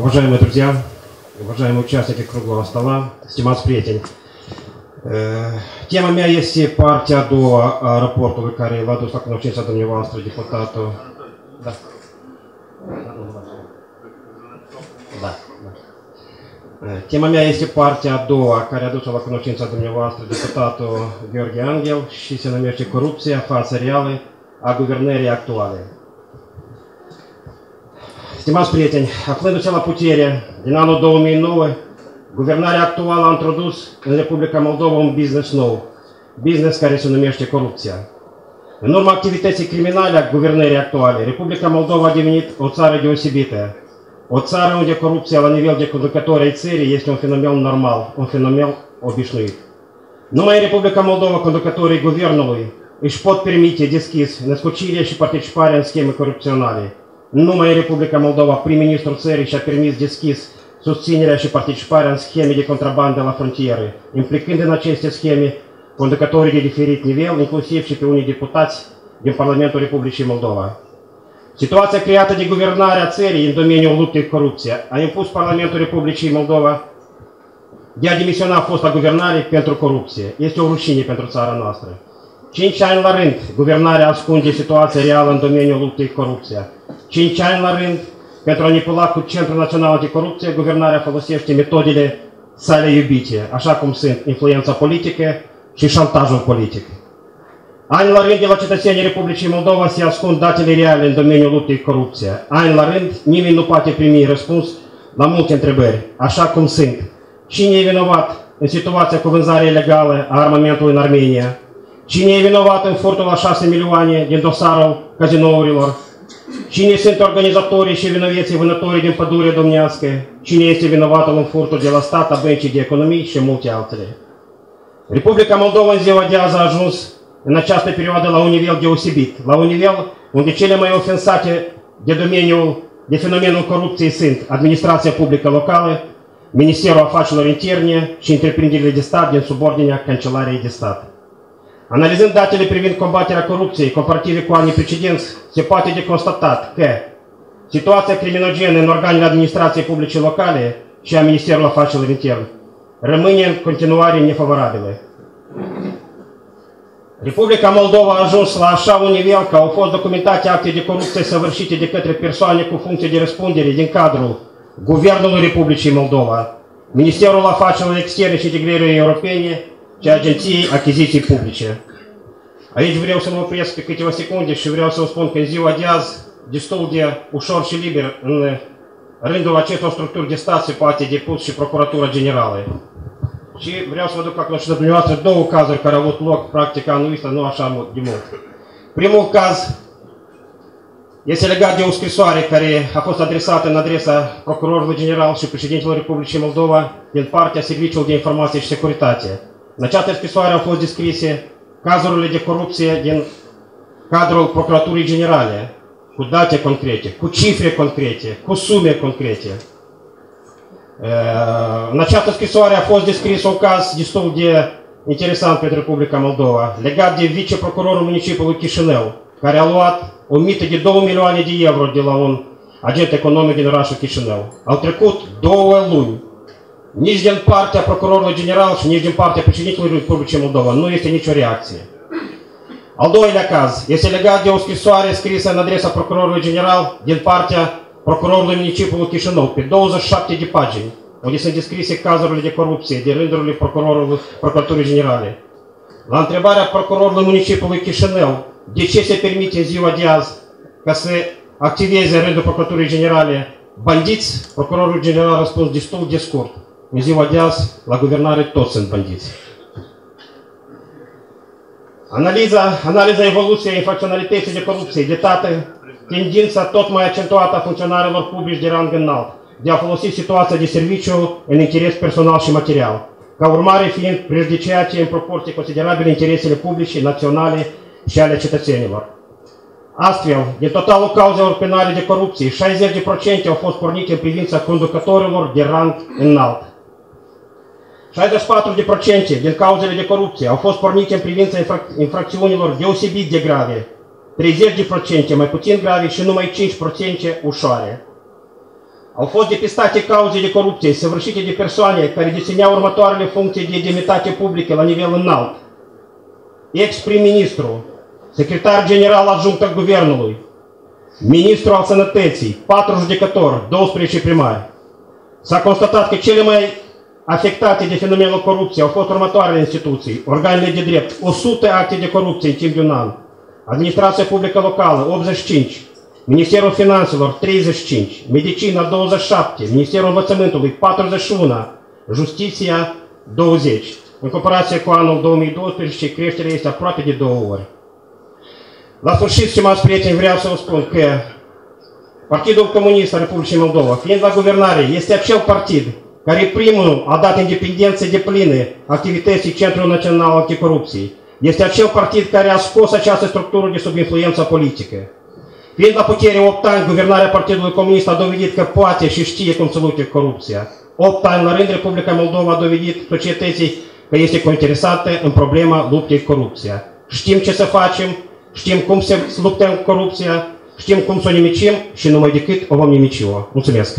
Уважаемые друзья, уважаемые участники круглого стола, стимас Претень. Э, Темами єсі партия до аеропорту Викарії Ладу навчився до нього депутату. Да. Да. Э, тема у Темами єсі партия до Карядуса Лаконовчинця до нього депутату Георгий Ангел, ще намірчі корупція, фа серіали, а гувернері актуалі. Stimați prieteni, aflându-se la putere din anul 2009, guvernarea actuală a introdus în Republica Moldova un business nou, business care se numește corupția. În urma activității criminale a guvernării actuale, Republica Moldova a devenit o țară deosebită, o țară unde corupția la nivel de conducători ai țării este un fenomen normal, un fenomen obișnuit. Numai în Republica Moldova conducătorii guvernului își pot permite deschis născocirea și participarea în scheme corupționale. Numai în Republica Moldova prim-ministrul țării și-a permis deschis susținerea și participarea în scheme de contrabandă la frontieră, implicând în aceste scheme conducătorii de diferit nivel, inclusiv și pe unii deputați din Parlamentul Republicii Moldova. Situația creată de guvernarea țării în domeniul luptei cu corupția a impus Parlamentul Republicii Moldova de a dimisiona a fost la guvernare pentru corupție. Este o rușine pentru țara noastră. Cinci ani la rând, guvernarea ascunde situația reală în domeniul luptei cu corupția. Cinci ani la rând, pentru a manipula cu Centrul Național de Corupție, guvernarea folosește metodele sale iubite, așa cum sunt influența politică și șantajul politic. Ani la rând de la cetățenii Republicii Moldova se ascund datele reale în domeniul luptei cu corupția. Ani la rând, nimeni nu poate primi răspuns la multe întrebări, așa cum sunt. Cine e vinovat în situația cu vânzarea ilegală a armamentului în Armenia? Cine e vinovat în furtul la 6 milioane din dosarul cazinourilor? Cine sunt organizatorii și vinoveții vânătorii din pădurea domnească? Cine este vinovatul în furtul de la stat, a băncii de economii și multe altele? Republica Moldova în ziua de azi a ajuns în această perioadă la un nivel deosebit, la un nivel unde cele mai ofensate de domeniul, de fenomenul corupției sunt administrația publică locală, Ministerul Afacerilor Interne și întreprinderile de stat din subordinea Cancelariei de Stat. Analizând datele privind combaterea corupției comparative cu anii precedenți, se poate de constatat că situația criminogenă în organele administrației publice locale și a Ministerului Afacerilor Interne rămâne în continuare nefavorabilă. Republica Moldova a ajuns la așa un nivel că au fost documentate acte de corupție săvârșite de către persoane cu funcție de răspundere din cadrul Guvernului Republicii Moldova, Ministerul Afacerilor Externe și Integrării Europene și Agenției Achiziții Publice. Aici vreau să mă opresc pe câteva secunde și vreau să vă spun că în ziua de azi, destul de ușor și liber, în rândul acestor structuri de stat se poate depus și Procuratura Generală. Și vreau să vă duc la cunoștință dumneavoastră două cazuri care au avut loc practic anul ăsta, nu așa de mult. Primul caz este legat de o scrisoare care a fost adresată în adresa Procurorului General și Președintelui Republicii Moldova din partea Serviciului de Informație și Securitate. În această scrisoare au fost descrise cazurile de corupție din cadrul Procuraturii Generale, cu date concrete, cu cifre concrete, cu sume concrete. În această scrisoare a fost descris un caz destul de interesant pentru Republica Moldova, legat de viceprocurorul municipiului Chișinău, care a luat o mită de 2 milioane de euro de la un agent economic din orașul Chișinău. Au trecut două luni. Nici din partea procurorului general și nici din partea președintelui Republicii Moldova nu este nicio reacție. Al doilea caz este legat de o scrisoare scrisă în adresa procurorului general din partea procurorului municipiului Chișinău, pe 27 de pagini, unde sunt descrise cazurile de corupție de rândurile procurorului Procuraturii Generale. La întrebarea procurorului municipiului Chișinău, de ce se permite în ziua de azi ca să activeze în rândul Procuraturii Generale bandiți, procurorul general a răspuns destul de scurt. În ziua de azi, la guvernare, toți sunt bandiți. Analiza, analiza evoluției infracționalității de corupție, de tată, tendința tot mai accentuată a funcționarilor publici de rang înalt, de a folosi situația de serviciu în interes personal și material, ca urmare fiind prejudiciate în proporție considerabile interesele publice, naționale și ale cetățenilor. Astfel, din totalul cauzelor penale de corupție, 60% au fost pornite în privința conducătorilor de rang înalt. 64% din cauzele de corupție au fost pornite în privința infrac infracțiunilor deosebit de grave, 30% mai puțin grave și numai 5% ușoare. Au fost depistate cauze de corupție săvârșite de persoane care dețineau următoarele funcții de demnitate publică la nivel înalt. Ex-prim-ministru, secretar general adjunct al guvernului, ministru al sănătății, patru judecători, 12 primari. S-a constatat că cele mai afectate de fenomenul corupției au fost următoarele instituții, organele de drept, 100 acte de corupție în timp de un an, administrația publică locală, 85, Ministerul Finanțelor, 35, Medicina, 27, Ministerul Învățământului, 41, Justiția, 20. În comparație cu anul 2012, creșterea este aproape de două ori. La sfârșit, stimați prieteni, vreau să vă spun că Partidul Comunist al Republicii Moldova, fiind la guvernare, este acel partid care primul a dat independență de pline activității Centrului Național Anticorupției. Este acel partid care a scos această structură de sub influența politică. Fiind la putere 8 ani, guvernarea Partidului Comunist a dovedit că poate și știe cum să lupte corupția. 8 ani la rând, Republica Moldova a dovedit societății că este cointeresată în problema luptei cu corupția. Știm ce să facem, știm cum să luptăm corupția, știm cum să o nimicim și numai decât o vom nimici-o. Mulțumesc!